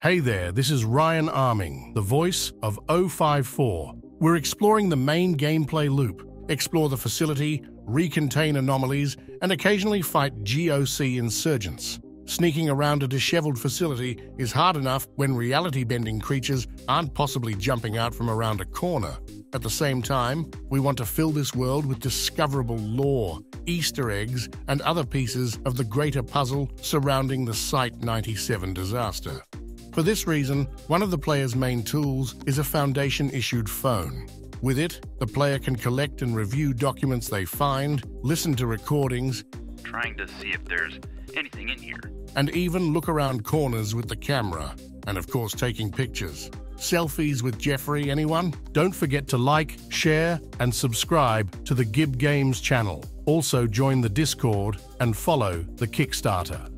Hey there, this is Ryan Arming, the voice of 054. We're exploring the main gameplay loop, explore the facility, recontain anomalies, and occasionally fight GOC insurgents. Sneaking around a disheveled facility is hard enough when reality-bending creatures aren't possibly jumping out from around a corner. At the same time, we want to fill this world with discoverable lore, Easter eggs, and other pieces of the greater puzzle surrounding the Site-97 disaster. For this reason, one of the player's main tools is a Foundation-issued phone. With it, the player can collect and review documents they find, listen to recordings, trying to see if there's anything in here. and even look around corners with the camera. And of course, taking pictures. Selfies with Jeffrey, anyone? Don't forget to like, share, and subscribe to the Gib Games channel. Also, join the Discord and follow the Kickstarter.